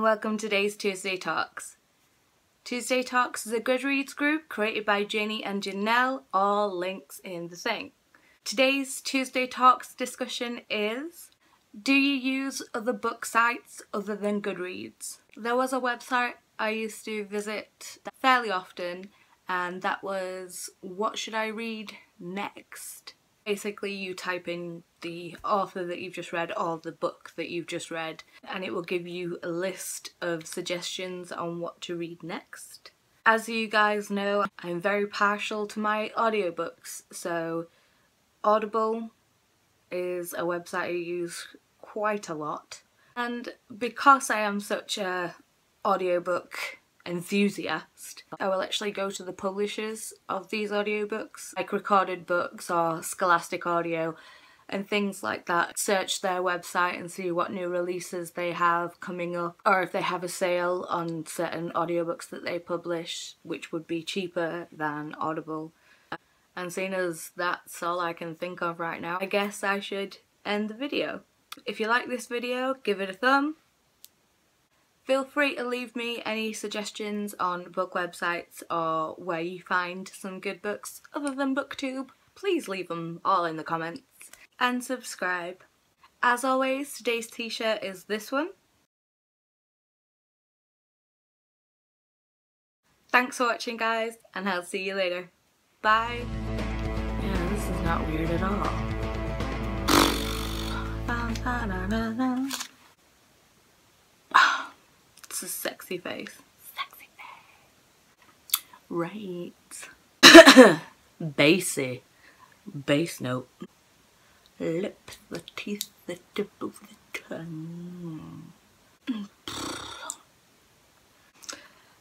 welcome to today's Tuesday Talks. Tuesday Talks is a Goodreads group created by Janie and Janelle, all links in the thing. Today's Tuesday Talks discussion is Do you use other book sites other than Goodreads? There was a website I used to visit fairly often, and that was What Should I Read Next? Basically, you type in the author that you've just read or the book that you've just read, and it will give you a list of suggestions on what to read next. As you guys know, I'm very partial to my audiobooks, so Audible is a website I use quite a lot. And because I am such a audiobook enthusiast, I will actually go to the publishers of these audiobooks, like Recorded Books or Scholastic Audio and things like that. Search their website and see what new releases they have coming up or if they have a sale on certain audiobooks that they publish which would be cheaper than Audible. And seeing as that's all I can think of right now, I guess I should end the video. If you like this video, give it a thumb Feel free to leave me any suggestions on book websites or where you find some good books other than booktube. Please leave them all in the comments. And subscribe. As always, today's t-shirt is this one. Thanks for watching guys, and I'll see you later. Bye! Yeah, this is not weird at all. a sexy face. Sexy face. Right. Bassy. Bass note. Lips, the teeth, the tip of the tongue.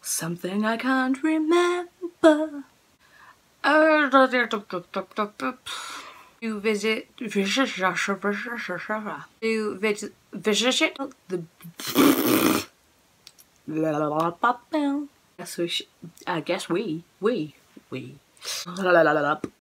Something I can't remember. You visit, visit, to visit, visit the Guess we, I guess we, we, we.